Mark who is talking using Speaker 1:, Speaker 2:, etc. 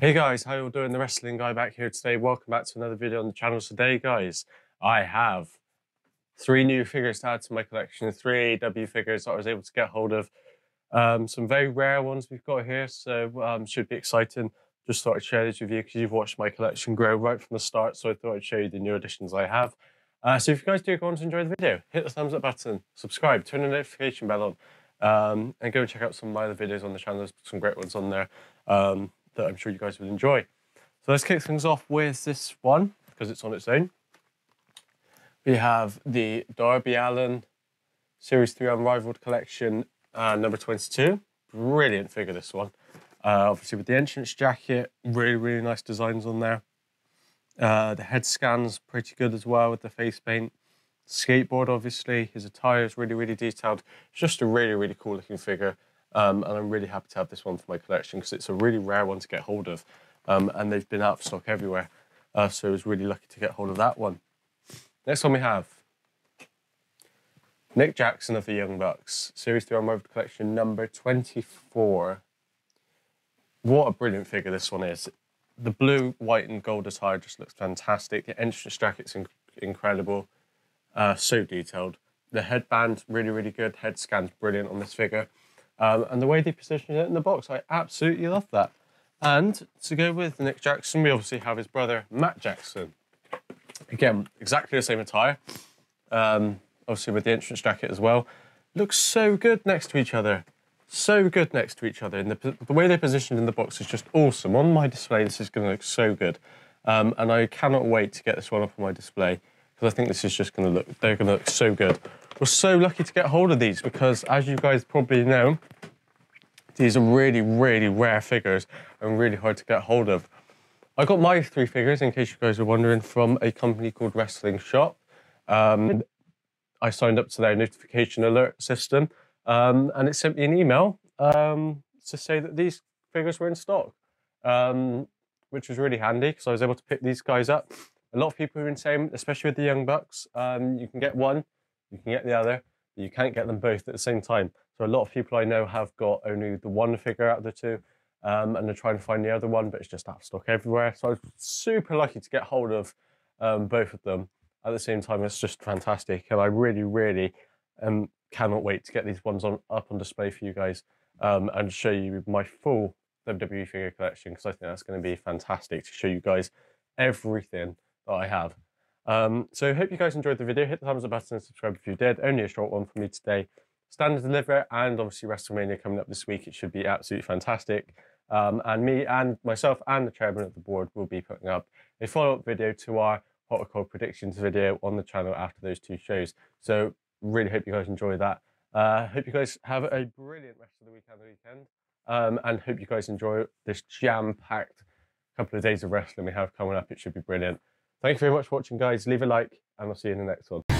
Speaker 1: Hey guys, how you all doing? The Wrestling Guy back here today. Welcome back to another video on the channel. Today, guys, I have three new figures to add to my collection. Three AEW figures that I was able to get hold of. Um, some very rare ones we've got here, so um, should be exciting. Just thought I'd share this with you because you've watched my collection grow right from the start, so I thought I'd show you the new additions I have. Uh, so if you guys do go on to enjoy the video, hit the thumbs up button, subscribe, turn the notification bell on, um, and go check out some of my other videos on the channel. There's some great ones on there um, that I'm sure you guys will enjoy. So let's kick things off with this one because it's on its own. We have the Darby Allin Series 3 Unrivaled Collection uh, number 22. Brilliant figure, this one. Uh, obviously, with the entrance jacket, really, really nice designs on there. Uh, the head scan's pretty good as well with the face paint. Skateboard, obviously, his attire is really, really detailed. It's just a really, really cool looking figure. Um, and I'm really happy to have this one for my collection because it's a really rare one to get hold of. Um, and they've been out of stock everywhere. Uh, so I was really lucky to get hold of that one. Next one we have Nick Jackson of the Young Bucks, Series 3 Unrivaled Collection number 24. What a brilliant figure this one is. The blue, white, and gold attire just looks fantastic. The entrance jacket's inc incredible, uh, so detailed. The headband, really, really good. Head scan's brilliant on this figure. Um, and the way they positioned it in the box, I absolutely love that. And to go with Nick Jackson, we obviously have his brother, Matt Jackson. Again, exactly the same attire. Um, obviously with the entrance jacket as well. Looks so good next to each other. So good next to each other. And the, the way they're positioned in the box is just awesome. On my display, this is going to look so good. Um, and I cannot wait to get this one up on my display because I think this is just going to look, they're going to look so good. We're so lucky to get hold of these because as you guys probably know, these are really, really rare figures and really hard to get hold of. I got my three figures, in case you guys are wondering, from a company called Wrestling Shop. Um, I signed up to their notification alert system, um, and it sent me an email um, to say that these figures were in stock, um, which was really handy because I was able to pick these guys up. A lot of people are in saying, especially with the Young Bucks, um, you can get one, you can get the other, but you can't get them both at the same time. So a lot of people I know have got only the one figure out of the two, um, and they're trying to find the other one, but it's just out of stock everywhere. So I was super lucky to get hold of um, both of them at the same time, it's just fantastic. And I really, really um, cannot wait to get these ones on up on display for you guys um, and show you my full WWE figure collection because I think that's going to be fantastic to show you guys everything that I have. Um, so hope you guys enjoyed the video. Hit the thumbs up button and subscribe if you did. Only a short one for me today. Stand and Deliver and obviously WrestleMania coming up this week. It should be absolutely fantastic. Um, and me and myself and the chairman of the board will be putting up a follow-up video to our hot or cold predictions video on the channel after those two shows. So really hope you guys enjoy that. Uh, hope you guys have a brilliant rest of the weekend and weekend. Um, and hope you guys enjoy this jam-packed couple of days of wrestling we have coming up. It should be brilliant. Thank you very much for watching, guys. Leave a like, and I'll see you in the next one.